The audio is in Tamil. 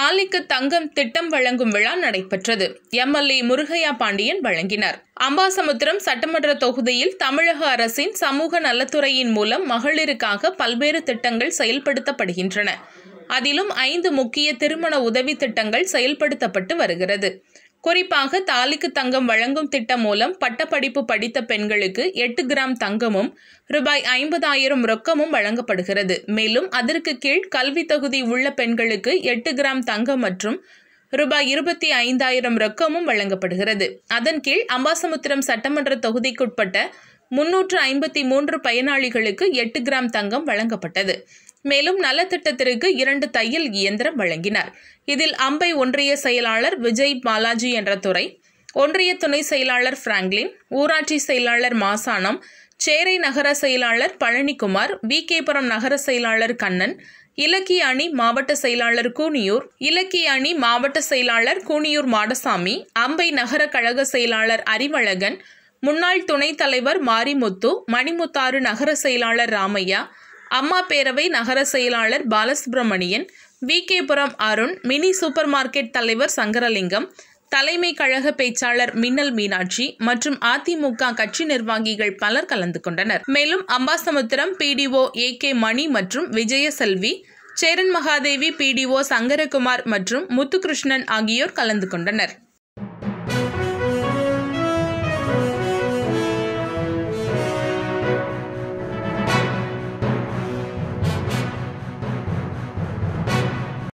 தாலிக்கு தங்கம் திட்டம் வழங்கும் விழா நடைபெற்றது. எம்எல்ஏ முருகையா பாண்டியன் வழங்கினார். அம்பாசமுத்திரம் சட்டமன்ற தொகுதியில் தமிழக அரசின் சமூக நலத்துறையின் மூலம் மகளிருக்காக பல்வேறு திட்டங்கள் செயல்படுத்தப்படுகின்றன. அதிலும் ஐந்து முக்கிய திருமண உதவி திட்டங்கள் செயல்படுத்தப்பட்டு வருகிறது. குறிப்பாக தாலிக்கு தங்கம் வழங்கும் திட்டம் மூலம் பட்டப்படிப்பு படித்த பெண்களுக்கு எட்டு கிராம் தங்கமும் ரூபாய் ஐம்பதாயிரம் ரொக்கமும் வழங்கப்படுகிறது. மேலும் அதற்கு கீழ் கல்வி தகுதி உள்ள பெண்களுக்கு எட்டு கிராம் தங்கம் மற்றும் ரூபாய் இருபத்தி ஐந்தாயிரம் ரொக்கமும் வழங்கப்படுகிறது. அதன் கீழ் அம்பாசமுத்திரம் சட்டமன்ற தொகுதிக்குட்பட்ட முன்னூற்று ஐம்பத்தி மூன்று பயனாளிகளுக்கு எட்டு கிராம் தங்கம் வழங்கப்பட்டது. மேலும் நலத்திட்டத்திற்கு இரண்டு தையல் இயந்திரம் வழங்கினார். இதில் அம்பை ஒன்றிய செயலாளர் விஜய் பாலாஜி என்ற துறை ஒன்றிய துணை செயலாளர் பிராங்க்லின் ஊராட்சி செயலாளர் மாசானம் சேரை நகர செயலாளர் பழனிக்குமார் வி. கேபுரம் நகர செயலாளர் கண்ணன் இலக்கிய அணி மாவட்ட செயலாளர் கூனியூர் இலக்கிய அணி மாவட்ட செயலாளர் கூனியூர் மாடசாமி அம்பை நகர கழக செயலாளர் அறிவழகன் முன்னாள் துணைத் தலைவர் மாரிமுத்து மணிமுத்தாறு நகர செயலாளர் ராமையா அம்மா பேரவை நகர செயலாளர் Balasubramanian we. கேபுரம் Arun mini super market தலைவர் சங்கரலிங்கம் தலைமை கழக பேச்சாளர் மின்னல் மீனாட்சி மற்றும் அதிமுக கட்சி நிர்வாகிகள் பலர் கலந்து கொண்டனர். மேலும் Ambasamudram BDO A. K. Mani மற்றும் விஜயசெல்வி சேரன் மகாதேவி பிடிஓ சங்கரகுமார் மற்றும் முத்துகிருஷ்ணன் ஆகியோர் கலந்து கொண்டனர்.